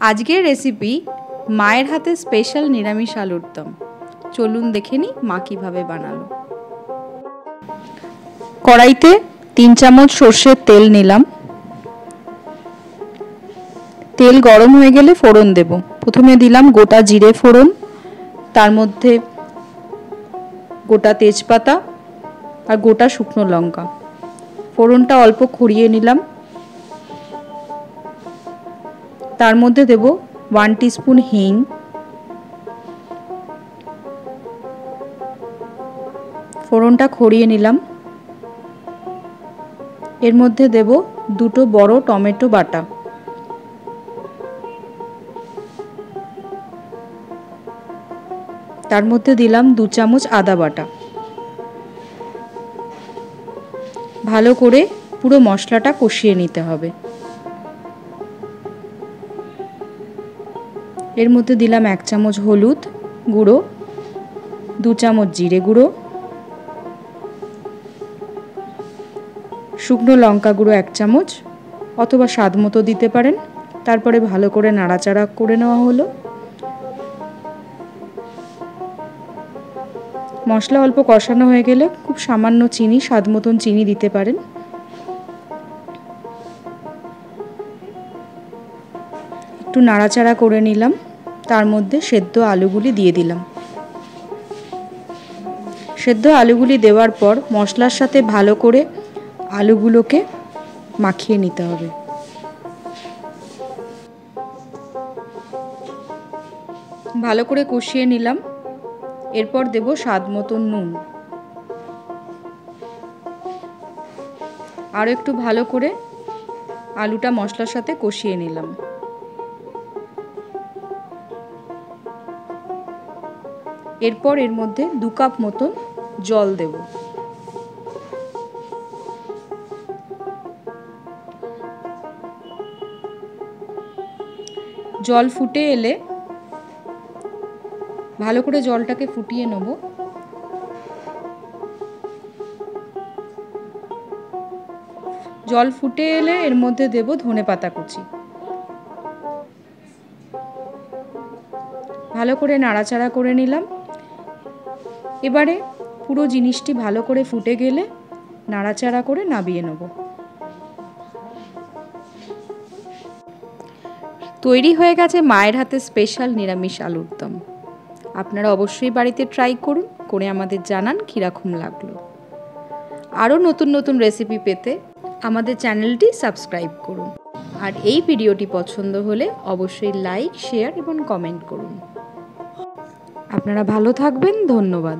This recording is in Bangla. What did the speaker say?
আজকের রেসিপি মায়ের হাতে স্পেশাল নিরামিষ আলুর দম। চলুন দেখে নিই মা কীভাবে বানালো। কড়াইতে তিন চামচ সর্ষের তেল নিলাম। তেল গরম হয়ে গেলে ফোড়ন দেব। প্রথমে দিলাম গোটা জিরে ফোড়ন, তার মধ্যে গোটা তেজপাতা আর গোটা শুকনো লঙ্কা। ফোড়নটা অল্প খুঁড়িয়ে নিলাম। তার মধ্যে দেব ওয়ান টিস্পুন হিং ফোড়নটা খড়িয়ে নিলাম। এর মধ্যে দেব দুটো বড় টমেটো বাটা। তার মধ্যে দিলাম দু চামচ আদা বাটা। ভালো করে পুরো মশলাটা কষিয়ে নিতে হবে। এর মধ্যে দিলাম এক চামচ হলুদ গুঁড়ো, দু চামচ জিরে গুঁড়ো, শুকনো লঙ্কা গুঁড়ো এক চামচ, অথবা স্বাদ মতো দিতে পারেন। তারপরে ভালো করে নাড়াচাড়া করে নেওয়া হলো। মশলা অল্প কষানো হয়ে গেলে খুব সামান্য চিনি, স্বাদ মতন চিনি দিতে পারেন। একটু নাড়াচাড়া করে নিলাম। তার মধ্যে সেদ্ধ আলুগুলি দিয়ে দিলাম। সেদ্ধ আলুগুলি দেওয়ার পর মশলার সাথে ভালো করে আলুগুলোকে মাখিয়ে নিতে হবে। ভালো করে কষিয়ে নিলাম। এরপর দেব স্বাদ মতন নুন। আরও একটু ভালো করে আলুটা মশলার সাথে কষিয়ে নিলাম। এরপর এর মধ্যে দু কাপ মতন জল দেব। জল ফুটে এলে ভালো করে জলটাকে ফুটিয়ে নেব। জল ফুটে এলে এর মধ্যে দেব ধনে পাতা কুচি। ভালো করে নাড়াচাড়া করে নিলাম। এবারে পুরো জিনিসটি ভালো করে ফুটে গেলে নাড়াচাড়া করে নাবিয়ে নেব। তৈরি হয়ে গেছে মায়ের হাতে স্পেশাল নিরামিষ আলুর দম। আপনারা অবশ্যই বাড়িতে ট্রাই করুন, করে আমাদের জানান কীরকম লাগল। আরও নতুন নতুন রেসিপি পেতে আমাদের চ্যানেলটি সাবস্ক্রাইব করুন। আর এই ভিডিওটি পছন্দ হলে অবশ্যই লাইক শেয়ার এবং কমেন্ট করুন। আপনারা ভালো থাকবেন ধন্যবাদ।